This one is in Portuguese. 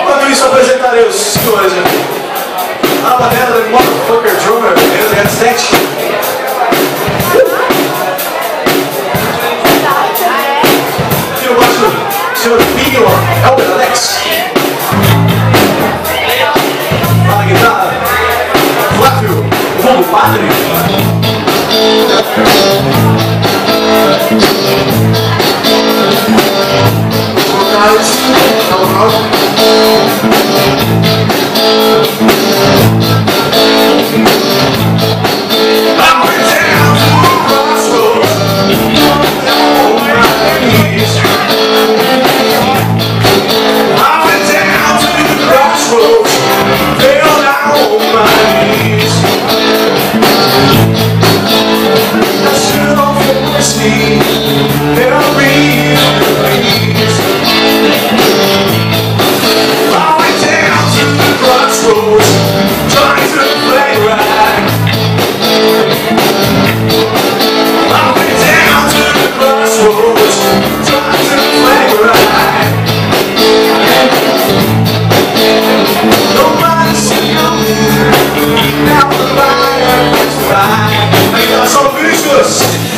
Enquanto isso, apresentarei os senhores aqui. A maneira do Motherfucker Drummer, ele é assistente. Aqui no baixo, senhor Miguel Albert Alex. Na guitarra, Flávio, o Padre. Oh my Jesus.